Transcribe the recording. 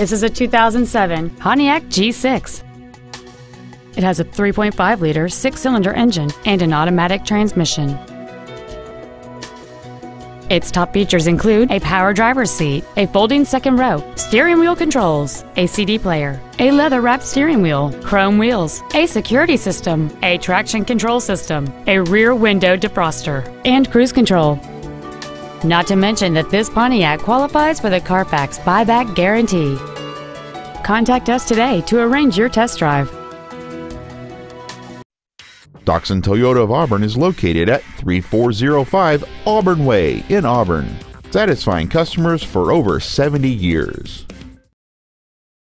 This is a 2007 Pontiac G6. It has a 3.5 liter six cylinder engine and an automatic transmission. Its top features include a power driver's seat, a folding second row, steering wheel controls, a CD player, a leather wrapped steering wheel, chrome wheels, a security system, a traction control system, a rear window defroster, and cruise control. Not to mention that this Pontiac qualifies for the Carfax buyback guarantee. Contact us today to arrange your test drive. Doxon Toyota of Auburn is located at 3405 Auburn Way in Auburn, satisfying customers for over 70 years.